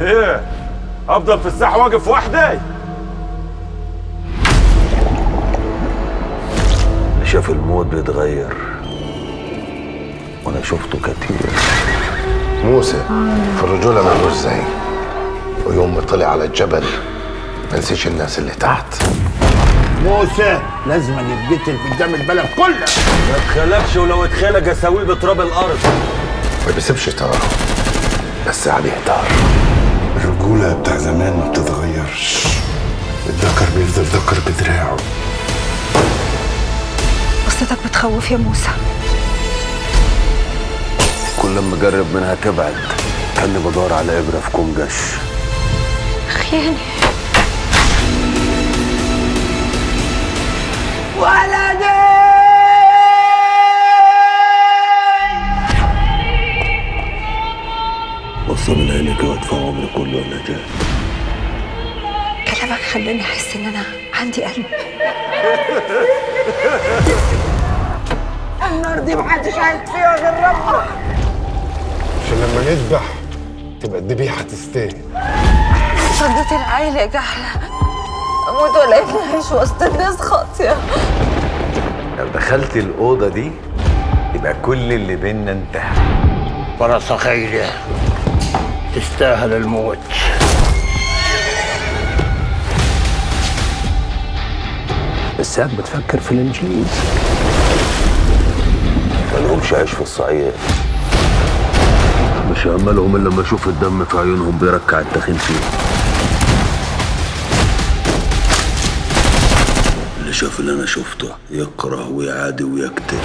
إيه أفضل في الساحة واقف وحدي شاف الموت بيتغير. وأنا شفته كتير. موسى في الرجولة ملوش زي. ويوم ما طلع على الجبل ما نسيش الناس اللي تحت. موسى لازم يتقتل قدام البلد كلها ما اتخلقش ولو اتخلق اسويه بتراب الأرض. ما بيسيبش طار بس عليه طار الرجولة بتاع زمان ما بتتغيرش الذكر بيفضل ذكر بدراعه. قصتك بتخوف يا موسى. كل ما اجرب منها تبعد. كاني بدور على إبرة في كوم جش خياني بص من عينك وادفع عمري كله نجاة كلامك خلاني أحس إن أنا عندي قلب. النار دي محدش عايش فيها غير ربنا عشان لما نذبح تبقى الذبيحة تستاهل. صدت العيلة يا جحلة. أموت ولا اني اعيش وسط الناس خاطيه لو دخلت الأوضة دي يبقى كل اللي بينا انتهى. فرس خيرة. تستاهل الموت. بس ساعات بتفكر في الإنجيل ما لهمش عيش في الصعيد. مش هملهم إلا لما أشوف الدم في عيونهم بيركع التخين فيهم اللي شاف اللي أنا شفته يكره ويعادي ويقتل.